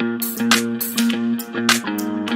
Thank you.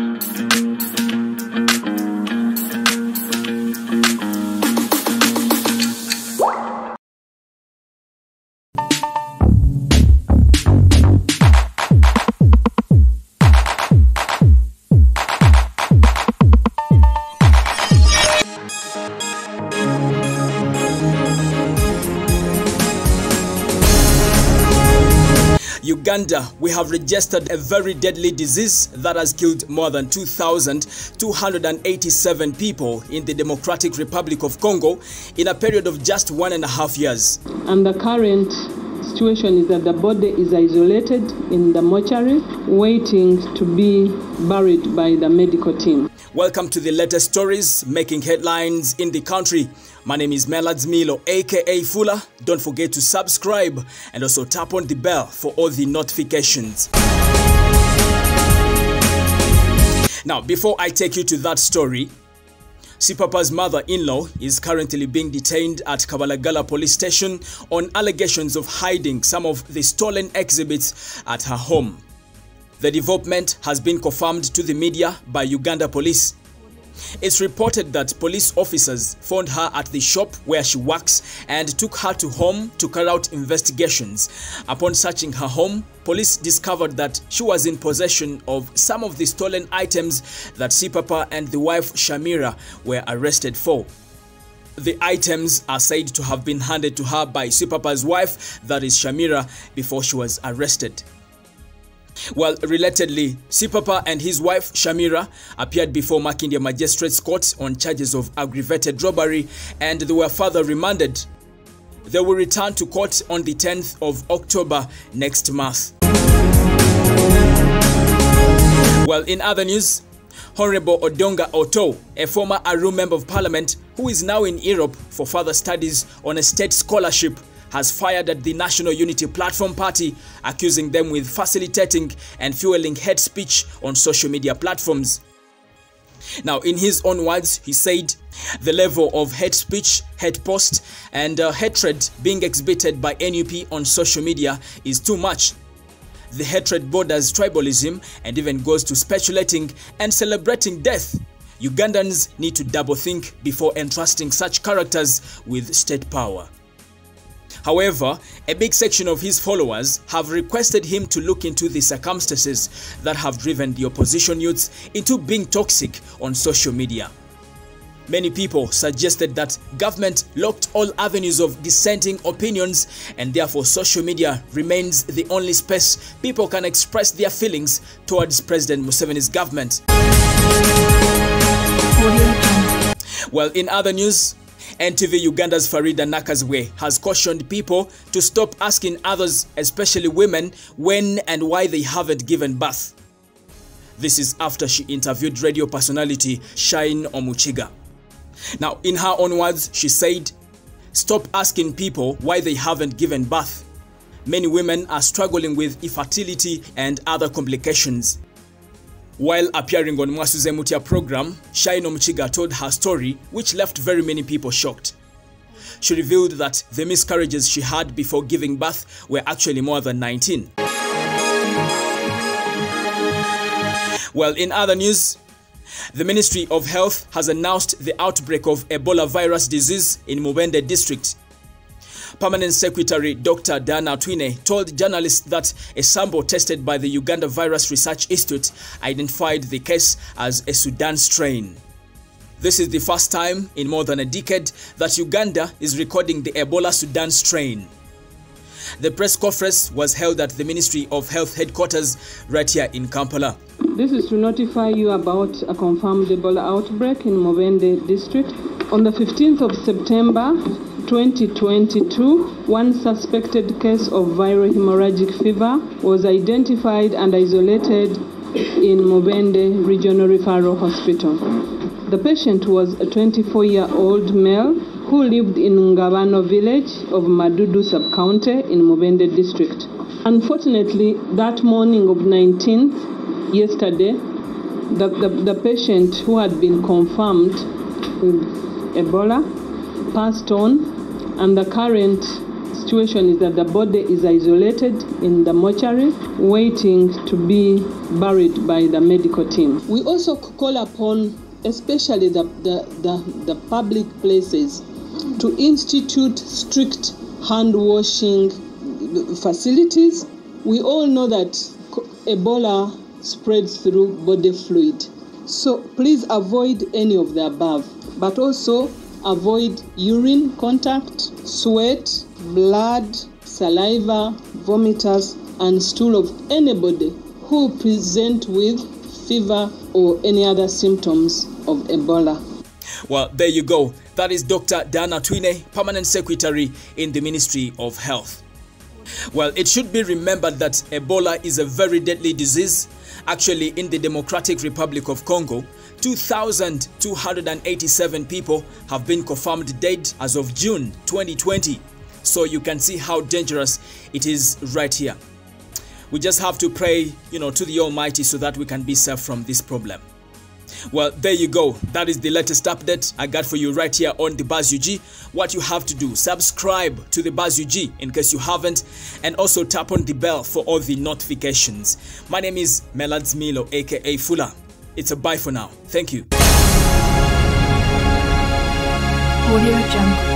Uganda, we have registered a very deadly disease that has killed more than 2,287 people in the Democratic Republic of Congo in a period of just one and a half years. And the current situation is that the body is isolated in the mortuary, waiting to be buried by the medical team. Welcome to the latest stories making headlines in the country. My name is Melads Milo, aka Fuller. Don't forget to subscribe and also tap on the bell for all the notifications. Now, before I take you to that story, Sipapa's mother-in-law is currently being detained at Kabalagala police station on allegations of hiding some of the stolen exhibits at her home. The development has been confirmed to the media by Uganda police. It's reported that police officers found her at the shop where she works and took her to home to carry out investigations. Upon searching her home, police discovered that she was in possession of some of the stolen items that Sipapa and the wife Shamira were arrested for. The items are said to have been handed to her by Sipapa's wife, that is Shamira, before she was arrested. Well, relatedly, Sipapa and his wife Shamira appeared before Makindye Magistrates Court on charges of aggravated robbery and they were further remanded. They will return to court on the 10th of October next month. Well, in other news, Honorable Odonga Otto, a former Aru Member of Parliament who is now in Europe for further studies on a state scholarship has fired at the National Unity Platform Party, accusing them with facilitating and fueling hate speech on social media platforms. Now, in his own words, he said the level of hate speech, hate post, and uh, hatred being exhibited by NUP on social media is too much. The hatred borders tribalism and even goes to speculating and celebrating death. Ugandans need to double think before entrusting such characters with state power. However, a big section of his followers have requested him to look into the circumstances that have driven the opposition youths into being toxic on social media. Many people suggested that government locked all avenues of dissenting opinions and therefore social media remains the only space people can express their feelings towards President Museveni's government. Well, in other news, NTV Uganda's Faridah Nakazibwe has cautioned people to stop asking others, especially women, when and why they haven't given birth. This is after she interviewed radio personality Shine Omuchiga. Now, in her own words, she said, Stop asking people why they haven't given birth. Many women are struggling with infertility and other complications. While appearing on Mwasuze Mutya program, Shine Omuchiga told her story, which left very many people shocked. She revealed that the miscarriages she had before giving birth were actually more than 19. Well, in other news, the Ministry of Health has announced the outbreak of Ebola virus disease in Mubende district. Permanent Secretary Dr. Diana Atwine told journalists that a sample tested by the Uganda Virus Research Institute identified the case as a Sudan strain. This is the first time in more than a decade that Uganda is recording the Ebola Sudan strain. The press conference was held at the Ministry of Health headquarters right here in Kampala. This is to notify you about a confirmed Ebola outbreak in Mubende district. On the 15th of September 2022, one suspected case of viral hemorrhagic fever was identified and isolated in Mubende Regional Referral Hospital. The patient was a 24-year-old male who lived in Ngabano village of Madudu sub-county in Mubende district. Unfortunately, that morning of 19th, yesterday, the, the, the patient who had been confirmed with Ebola passed on and the current situation is that the body is isolated in the mortuary, waiting to be buried by the medical team. We also call upon, especially the, the, the, the public places, to institute strict hand washing facilities. We all know that Ebola spreads through body fluid. So please avoid any of the above, but also avoid urine contact, sweat, blood, saliva, vomitus, and stool of anybody who present with fever or any other symptoms of Ebola. Well, there you go. That is Dr. Diana Atwine, Permanent Secretary in the Ministry of Health. Well, it should be remembered that Ebola is a very deadly disease. Actually, in the Democratic Republic of Congo, 2,287 people have been confirmed dead as of June 2020. So you can see how dangerous it is right here. We just have to pray, you know, to the Almighty so that we can be safe from this problem. Well, there you go. That is the latest update I got for you right here on the Buzz UG. What you have to do, subscribe to the Buzz UG in case you haven't, and also tap on the bell for all the notifications. My name is Melads Milo, aka Fuller. It's a bye for now. Thank you. Audio Jungle.